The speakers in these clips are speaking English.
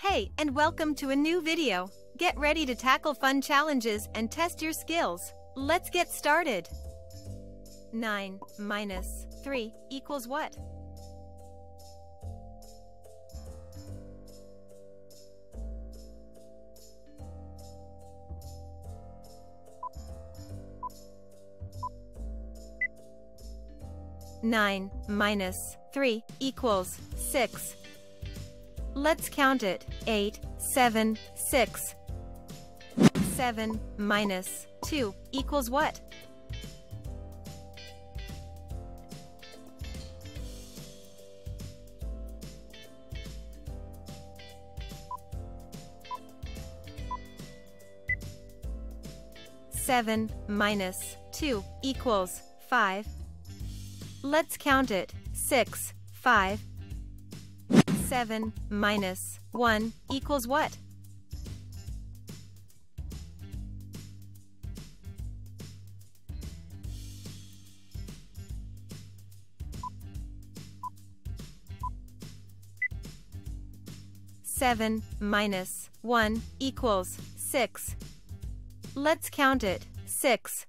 Hey, and welcome to a new video. Get ready to tackle fun challenges and test your skills. Let's get started. 9 minus 3 equals what? Nine minus three equals six. Let's count it. Eight, seven, six. Seven minus two equals what? Seven minus two equals five. Let's count it. Six, five. Seven minus one equals what? Seven minus one equals six. Let's count it. Six.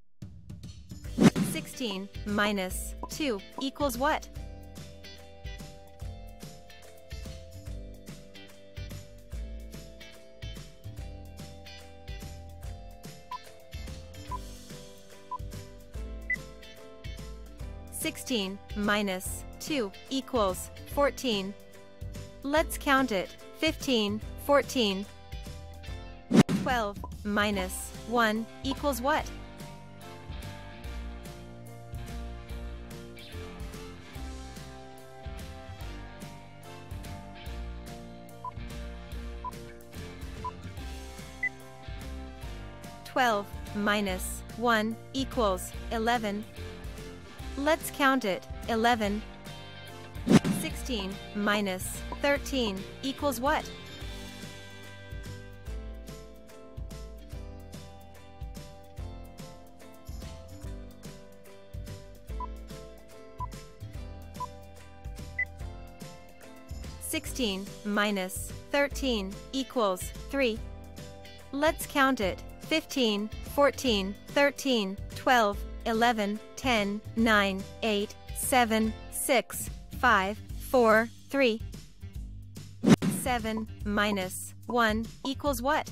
16 minus 2 equals what? Sixteen minus two equals fourteen. Let's count it. Fifteen, fourteen. Twelve minus one equals what? 12 minus 1 equals 11. Let's count it. 11. 16 minus 13 equals what? Sixteen minus thirteen equals three. Let's count it. 15, 14, 13, 12, 11, 10, 9, 8, 7, 6, 5, 4, 3. 7 minus 1 equals what?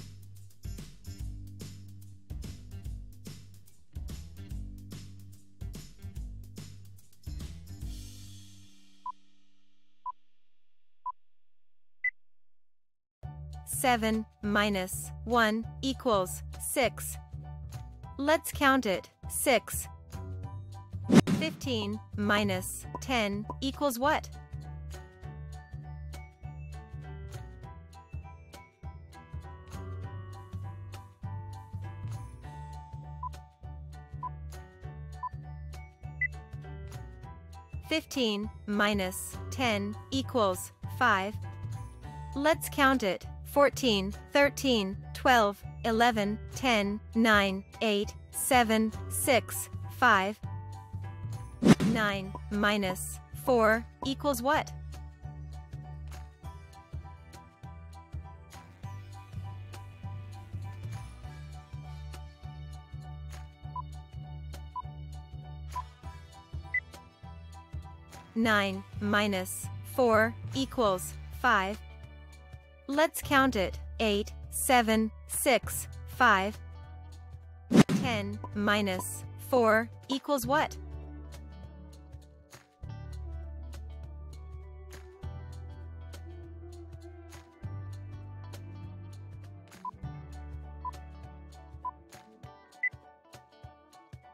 Seven minus one equals 6. Let's count it. 6. 15 minus 10 equals what? Fifteen minus ten equals five. Let's count it. 14, 13, 12, 11, 10, 9, 8, 7, 6, 5. 9 minus 4 equals what? Nine minus four equals five. Let's count it. Eight, seven, six, five. 10 minus 4 equals what?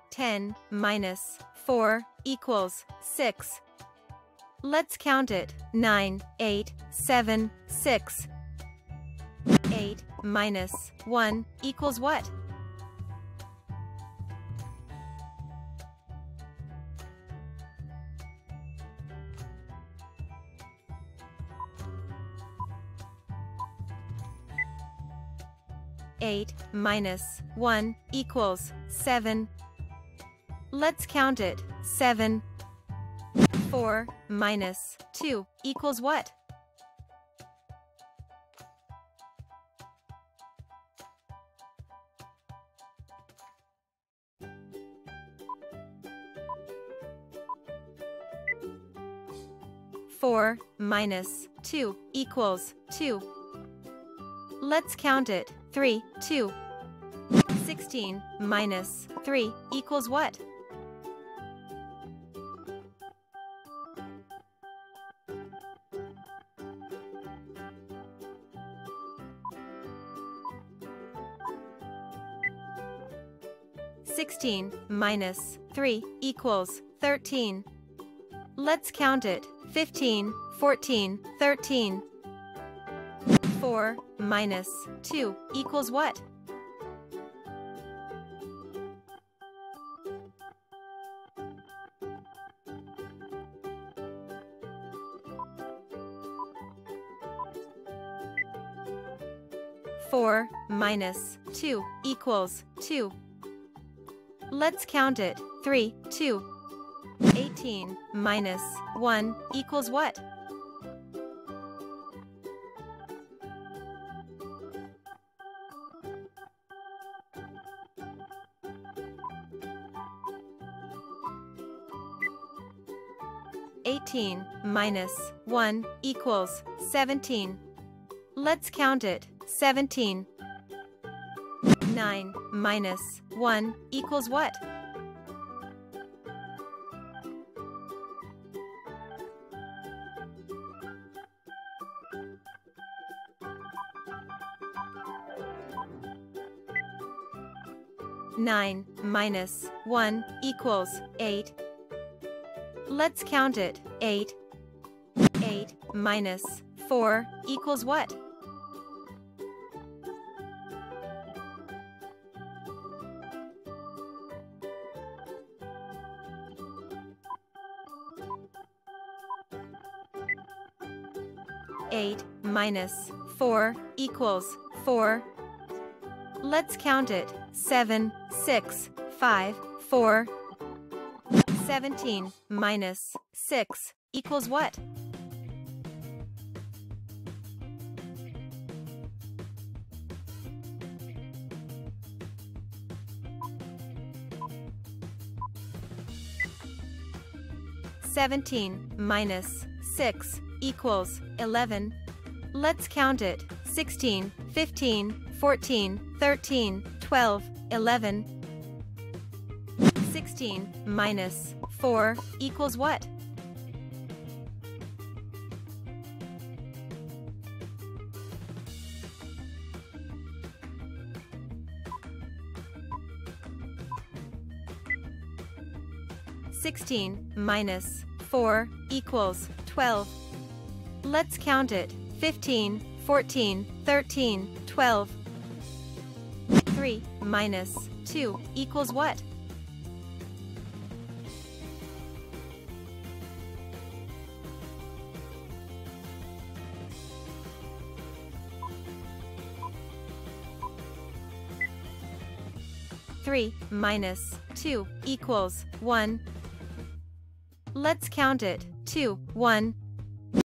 Ten minus four equals six. Let's count it. Nine, eight, seven, six. 8 minus 1 equals what? Eight minus one equals seven. Let's count it. Seven. Four minus two equals what? 4 minus 2 equals 2. Let's count it. 3, 2. 16 minus 3 equals what? Sixteen minus three equals thirteen. Let's count it. 15, 14, 13. 4 minus 2 equals what? Four minus two equals two. Let's count it. Three, two. 18 minus 1 equals what? Eighteen minus one equals seventeen. Let's count it. Seventeen. Nine minus one equals what? 9 minus 1 equals 8. Let's count it. 8. 8 minus 4 equals what? Eight minus four equals four. Let's count it. Seven, six, five, four. 17 minus 6 equals what? Seventeen minus six equals eleven. Let's count it. 16, 15, 14, 13, 12, 11. 16 minus 4 equals what? Sixteen minus four equals twelve. Let's count it. Fifteen, fourteen, thirteen, twelve. 3 minus 2 equals what? Three minus two equals one. Let's count it. Two, one,